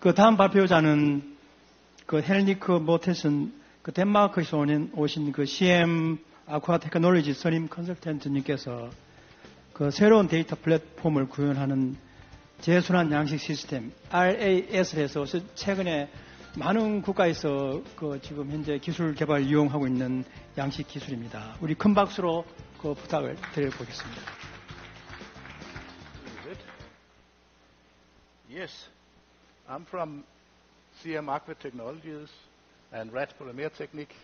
그 다음 발표자는 그 헬리크 모테슨 그 덴마크에서 오신, 그 CM 아쿠아 테크놀로지 선임 컨설턴트님께서 그 새로운 데이터 플랫폼을 구현하는 재순환 양식 시스템 RAS를 해서 최근에 많은 국가에서 그 지금 현재 기술 개발 이용하고 있는 양식 기술입니다. 우리 큰 박수로 그 부탁을 드려보겠습니다. Yes, I'm from CM Aqua Technologies and RAT Polymer Technique,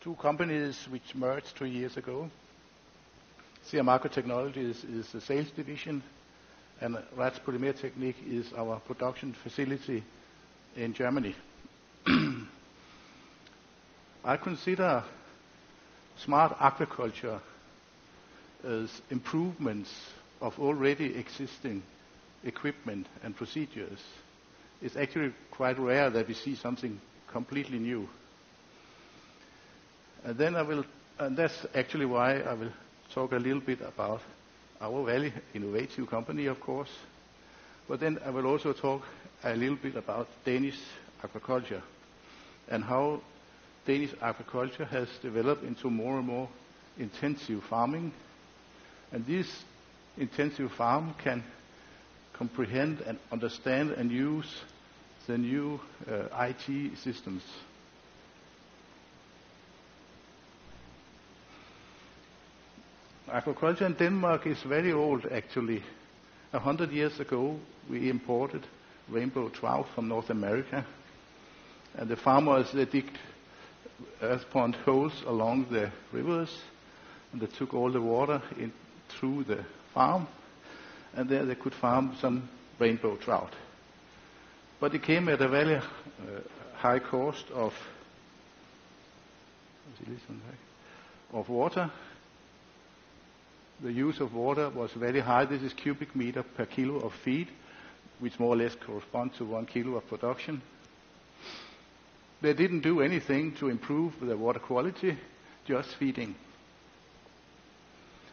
two companies which merged two years ago. CM Aqua Technologies is the sales division, and RAT Polymer Technique is our production facility in Germany. I consider smart aquaculture as improvements of already existing equipment and procedures. It's actually quite rare that we see something completely new. And then I will, and that's actually why I will talk a little bit about our very innovative company, of course. But then I will also talk a little bit about Danish aquaculture and how Danish aquaculture has developed into more and more intensive farming. And this intensive farm can comprehend and understand and use the new uh, IT systems. Aquaculture in Denmark is very old, actually. A hundred years ago, we imported rainbow trout from North America, and the farmers they digged earth pond holes along the rivers, and they took all the water in through the farm, and there they could farm some rainbow trout. But it came at a very uh, high cost of of water. The use of water was very high. This is cubic meter per kilo of feed, which more or less corresponds to one kilo of production. They didn't do anything to improve the water quality, just feeding.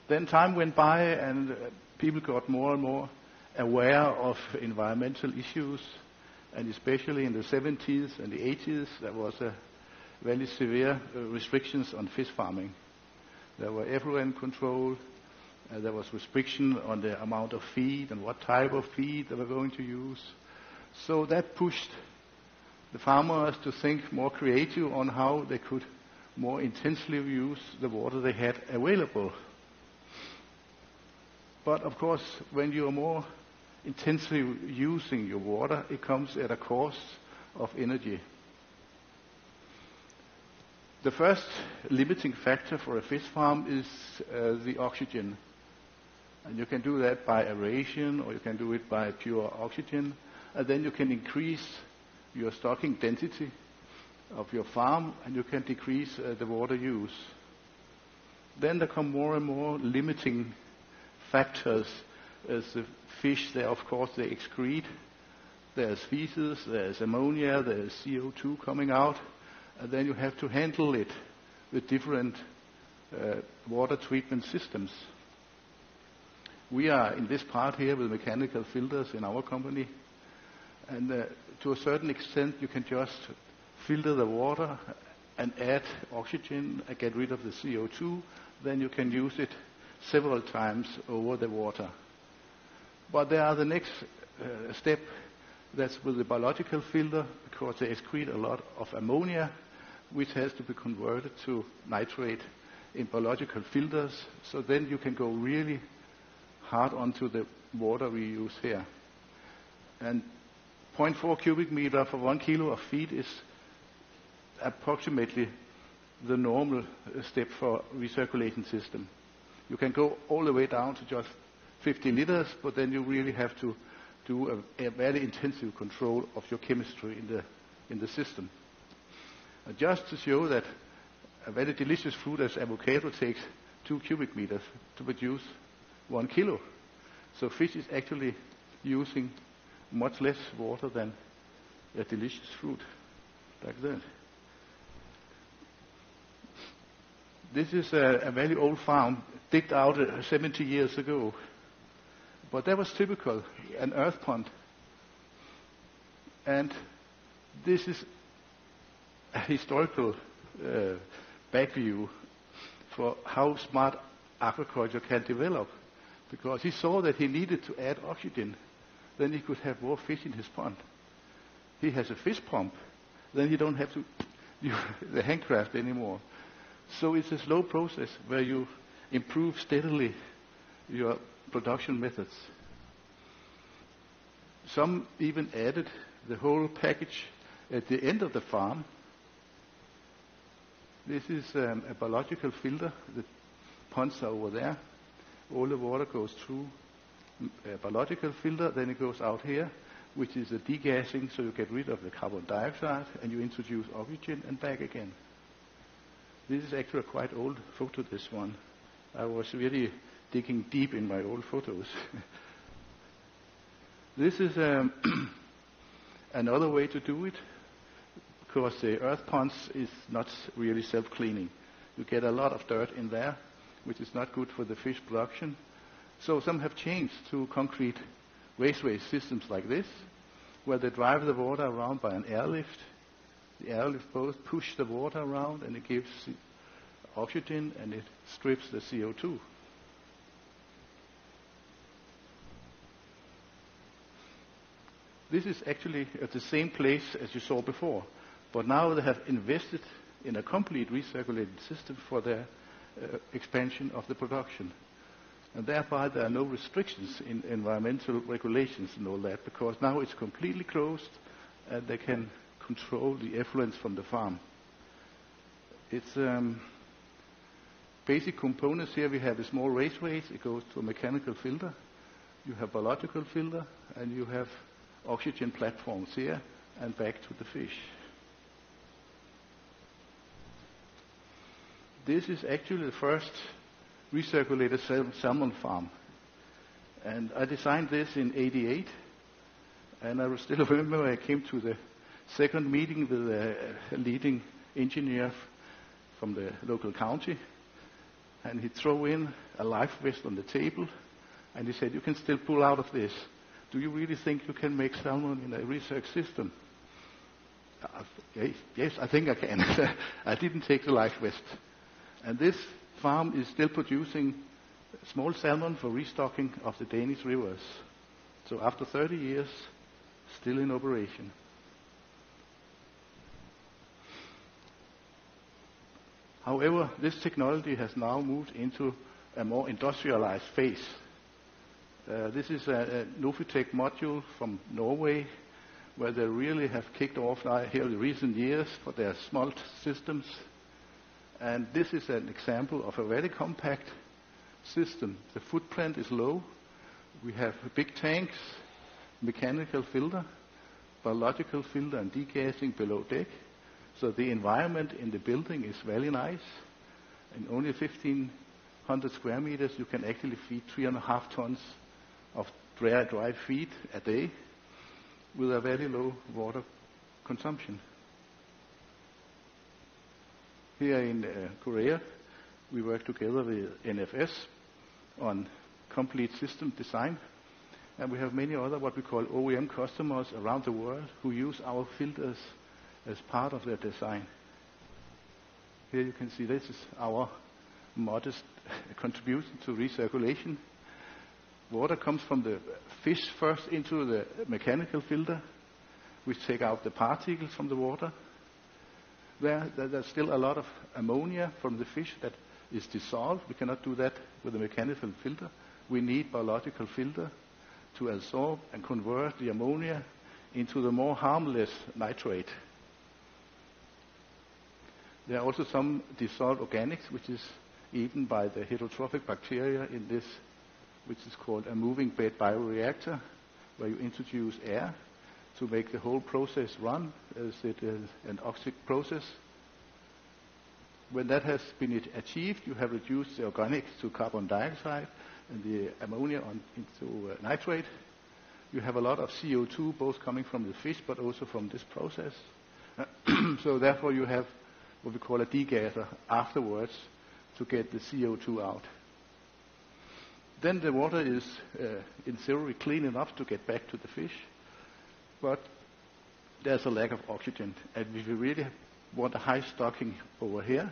Then time went by and uh, people got more and more aware of environmental issues, and especially in the 70s and the 80s, there was a very severe uh, restrictions on fish farming. There were effluent control, uh, there was restriction on the amount of feed and what type of feed they were going to use. So that pushed the farmers to think more creative on how they could more intensely use the water they had available. But of course, when you are more intensely using your water, it comes at a cost of energy. The first limiting factor for a fish farm is uh, the oxygen. And you can do that by aeration or you can do it by pure oxygen. And then you can increase your stocking density of your farm and you can decrease uh, the water use. Then there come more and more limiting factors as the fish, they of course they excrete. There's feces, there's ammonia, there's CO2 coming out, and then you have to handle it with different uh, water treatment systems. We are in this part here with mechanical filters in our company, and uh, to a certain extent you can just filter the water and add oxygen and get rid of the CO2, then you can use it several times over the water. But there are the next uh, step that's with the biological filter because they excrete a lot of ammonia which has to be converted to nitrate in biological filters. So then you can go really hard onto the water we use here. And 0.4 cubic meter for one kilo of feed is approximately the normal step for recirculating system. You can go all the way down to just 50 liters, but then you really have to do a, a very intensive control of your chemistry in the, in the system. Uh, just to show that a very delicious fruit as avocado takes two cubic meters to produce one kilo. So fish is actually using much less water than a delicious fruit like that. This is a, a very old farm, digged out uh, 70 years ago. But that was typical, an earth pond. And this is a historical uh, back view for how smart aquaculture can develop. Because he saw that he needed to add oxygen, then he could have more fish in his pond. He has a fish pump, then he don't have to use the handcraft anymore. So it's a slow process where you improve steadily your production methods. Some even added the whole package at the end of the farm. This is um, a biological filter. The ponds are over there. All the water goes through a biological filter, then it goes out here, which is a degassing, so you get rid of the carbon dioxide, and you introduce oxygen and back again. This is actually a quite old photo, this one. I was really digging deep in my old photos. this is um, another way to do it, because the earth ponds is not really self-cleaning. You get a lot of dirt in there, which is not good for the fish production. So some have changed to concrete raceway systems like this, where they drive the water around by an airlift. The airlift both push the water around and it gives oxygen and it strips the CO2. This is actually at the same place as you saw before, but now they have invested in a complete recirculated system for their uh, expansion of the production. And thereby there are no restrictions in environmental regulations and all that, because now it's completely closed and they can control the effluents from the farm. It's um, basic components here. We have the small raceways. It goes to a mechanical filter. You have biological filter, and you have oxygen platforms here and back to the fish. This is actually the first recirculated salmon farm. And I designed this in 88. And I still remember I came to the second meeting with a, a leading engineer from the local county and he threw in a life vest on the table, and he said, "You can still pull out of this. Do you really think you can make salmon in a recirc system?" Yes, I think I can. I didn't take the life vest, and this farm is still producing small salmon for restocking of the Danish rivers. So after 30 years, still in operation. However, this technology has now moved into a more industrialized phase. Uh, this is a, a Nofitech module from Norway, where they really have kicked off here in recent years for their smolt systems. And this is an example of a very compact system. The footprint is low. We have big tanks, mechanical filter, biological filter, and degassing below deck. So the environment in the building is very nice. In only 1,500 square meters, you can actually feed three and a half tons of dry, dry feed a day with a very low water consumption. Here in uh, Korea, we work together with NFS on complete system design. And we have many other what we call OEM customers around the world who use our filters as part of their design. Here you can see this is our modest contribution to recirculation. Water comes from the fish first into the mechanical filter, We take out the particles from the water. There, there's still a lot of ammonia from the fish that is dissolved. We cannot do that with a mechanical filter. We need biological filter to absorb and convert the ammonia into the more harmless nitrate there are also some dissolved organics which is eaten by the heterotrophic bacteria in this, which is called a moving bed bioreactor, where you introduce air to make the whole process run as it is an oxic process. When that has been achieved, you have reduced the organics to carbon dioxide and the ammonia on, into uh, nitrate. You have a lot of CO2 both coming from the fish but also from this process. so therefore you have what we call a degasser afterwards to get the CO2 out. Then the water is, uh, in theory, clean enough to get back to the fish. But there's a lack of oxygen. And if you really want a high stocking over here,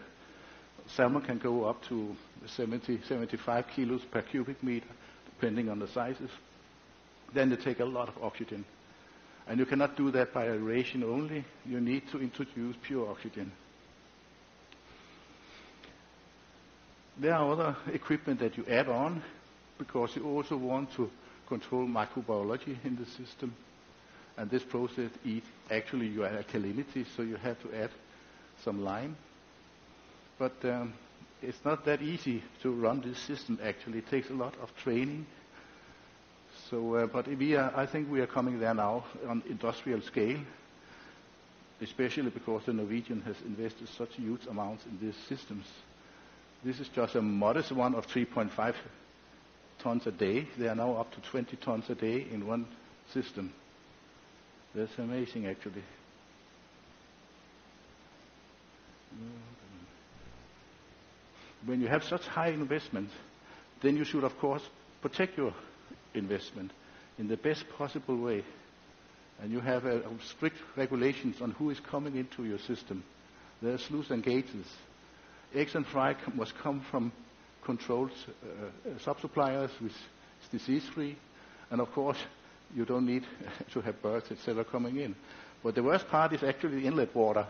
salmon can go up to 70, 75 kilos per cubic meter, depending on the sizes. Then they take a lot of oxygen. And you cannot do that by aeration only. You need to introduce pure oxygen. There are other equipment that you add on because you also want to control microbiology in the system. And this process eats actually your alkalinity, so you have to add some lime. But um, it's not that easy to run this system actually. It takes a lot of training. So, uh, but we are, I think we are coming there now on industrial scale, especially because the Norwegian has invested such huge amounts in these systems. This is just a modest one of 3.5 tons a day. They are now up to 20 tons a day in one system. That's amazing, actually. When you have such high investment, then you should, of course, protect your investment in the best possible way. And you have uh, strict regulations on who is coming into your system. There are sluice and gates. Eggs and fry must come from controlled uh, uh, sub-suppliers which is disease-free. And of course, you don't need to have birds, etc., coming in. But the worst part is actually the inlet water.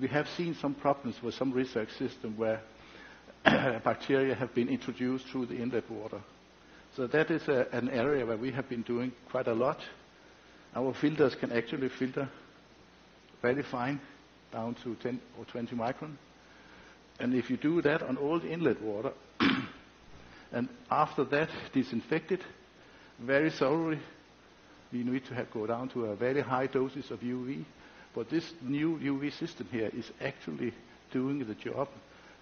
We have seen some problems with some recirc system where bacteria have been introduced through the inlet water. So that is a, an area where we have been doing quite a lot. Our filters can actually filter very fine, down to 10 or 20 micron. And if you do that on all the inlet water, and after that disinfect it very thoroughly, we need to have go down to a very high doses of UV. But this new UV system here is actually doing the job,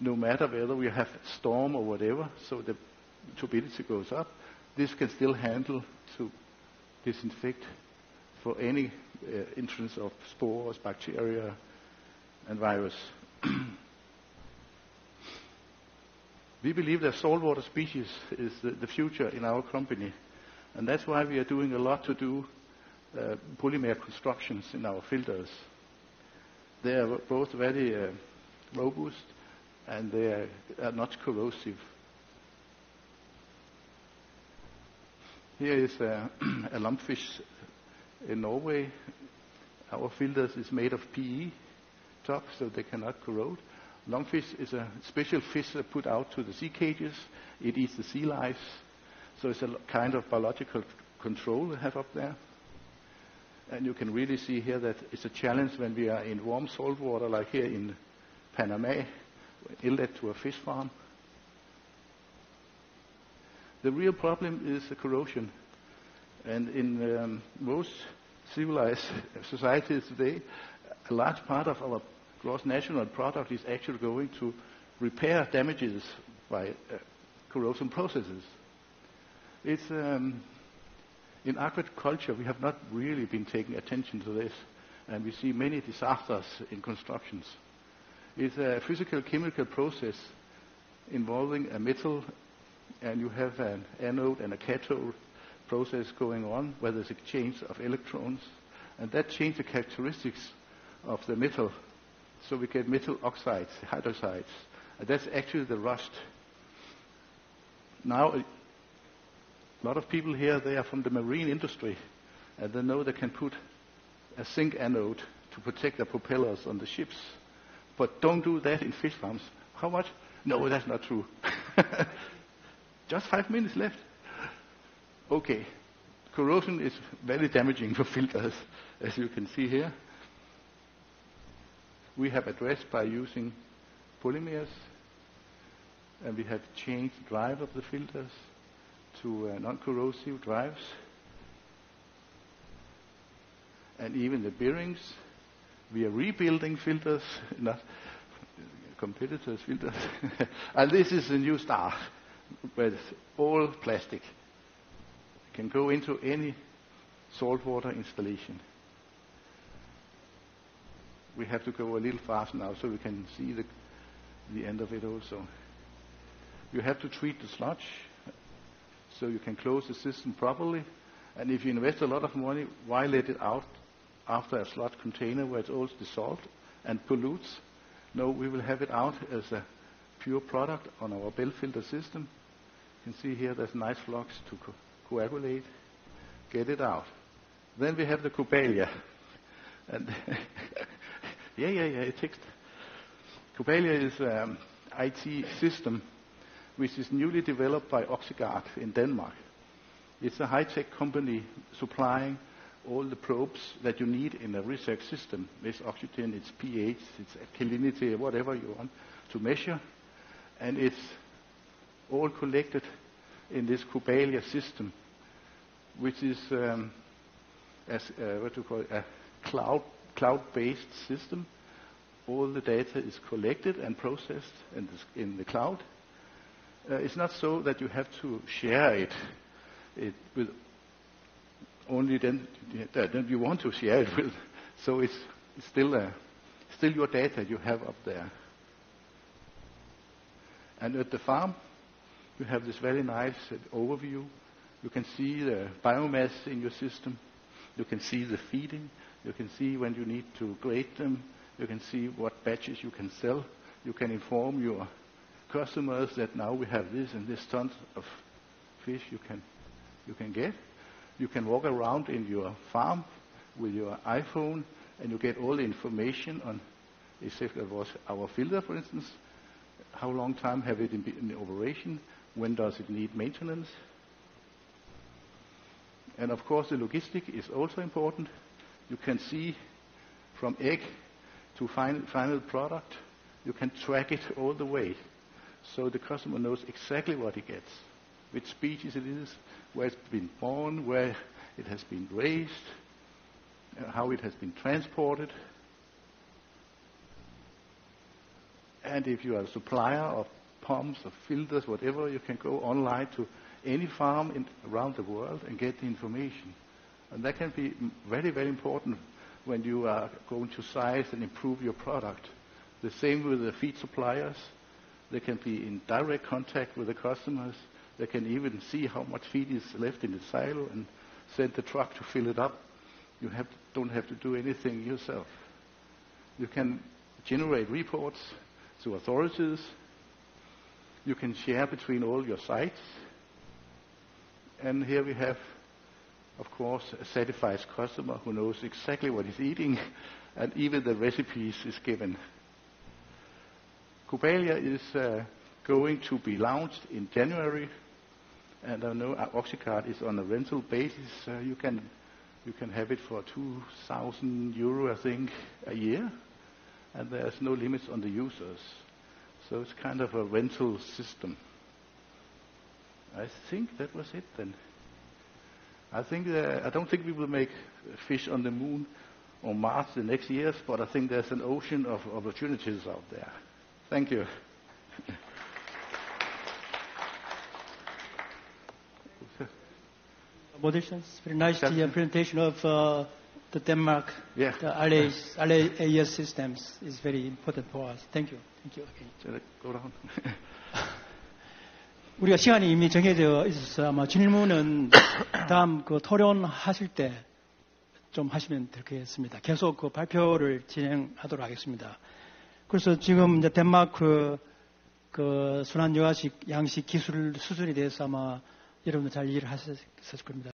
no matter whether we have storm or whatever. So the turbidity goes up. This can still handle to disinfect for any uh, entrance of spores, bacteria, and virus. we believe that saltwater species is the, the future in our company. And that's why we are doing a lot to do uh, polymer constructions in our filters. They are both very uh, robust and they are, are, not corrosive. Here is a, a lumpfish in Norway. Our filters is made of PE top so they cannot corrode. Lumpfish is a special fish that put out to the sea cages. It eats the sea lice so it's a kind of biological control we have up there. And you can really see here that it's a challenge when we are in warm salt water, like here in Panama, inlet to a fish farm. The real problem is the corrosion. And in um, most civilized societies today, a large part of our gross national product is actually going to repair damages by uh, corrosion processes. It's, um, in agriculture, we have not really been taking attention to this, and we see many disasters in constructions. It's a physical chemical process involving a metal, and you have an anode and a cathode process going on where there's exchange of electrons, and that changes the characteristics of the metal. So we get metal oxides, hydroxides. And that's actually the rust. Now, a lot of people here, they are from the marine industry, and they know they can put a zinc anode to protect the propellers on the ships. But don't do that in fish farms. How much? No, that's not true. Just five minutes left. Okay. Corrosion is very damaging for filters, as you can see here. We have addressed by using polymers, and we have changed the drive of the filters to uh, non-corrosive drives. And even the bearings, we are rebuilding filters, not competitors' filters. and this is a new star with all plastic. Can go into any saltwater installation. We have to go a little fast now so we can see the, the end of it also. You have to treat the sludge so you can close the system properly. And if you invest a lot of money, why let it out after a sludge container where it's all dissolved and pollutes. No, we will have it out as a pure product on our bell filter system. You can see here there's nice flux to co- coagulate, get it out. Then we have the Cubalia. And yeah, yeah, yeah, it takes. Cubalia is an IT system which is newly developed by OxyGuard in Denmark. It's a high-tech company supplying all the probes that you need in a recirc system. It's oxygen, it's pH, it's alkalinity, whatever you want to measure. And it's all collected in this Cubalia system, which is um, as, uh, what do you call it, a cloud, cloud-based system. All the data is collected and processed in, the cloud. Uh, it's not so that you have to share it, it with only then that you want to share it with. So it's, it's still, uh, still your data you have up there. And at the farm, you have this very nice uh, overview. You can see the biomass in your system. You can see the feeding. You can see when you need to grade them. You can see what batches you can sell. You can inform your customers that now we have this and this tons of fish you can, you can get. You can walk around in your farm with your iPhone and you get all the information on, if it was our filter, for instance, how long time have it been in operation, when does it need maintenance. And of course, the logistic is also important. You can see from egg to final, product, you can track it all the way. So the customer knows exactly what he gets, which species it is, where it's been born, where it has been raised, uh, how it has been transported. And if you are a supplier of pumps or filters, whatever, you can go online to any farm in, around the world and get the information. And that can be very, very important when you are going to size and improve your product. The same with the feed suppliers. They can be in direct contact with the customers. They can even see how much feed is left in the silo and send the truck to fill it up. You have, don't have to do anything yourself. You can generate reports to authorities. You can share between all your sites. And here we have, of course, a satisfied customer who knows exactly what he's eating, and even the recipes is given. Cubalia is uh, going to be launched in January, and I know OxyGuard is on a rental basis. You can you can have it for 2,000 euro, I think, a year, and there's no limits on the users. So it's kind of a rental system. I think that was it then. I think uh, I don't think we will make fish on the moon or Mars the next years, but I think there's an ocean of opportunities out there. Thank you. Moderations, very nice the presentation of uh, the Denmark, Yeah. the RAS systems is very important for us. Thank you. Thank you. Okay. Go down? 우리가 시간이 이미 정해져 있어서 아마 질문은 다음 그 토론 하실 때 좀 하시면 되겠습니다. 계속 그 발표를 진행하도록 하겠습니다. 그래서 지금 이제 덴마크 그 순환 여화식 양식 기술 수준에 대해서 아마 여러분들 잘 이해를 하셨을 겁니다.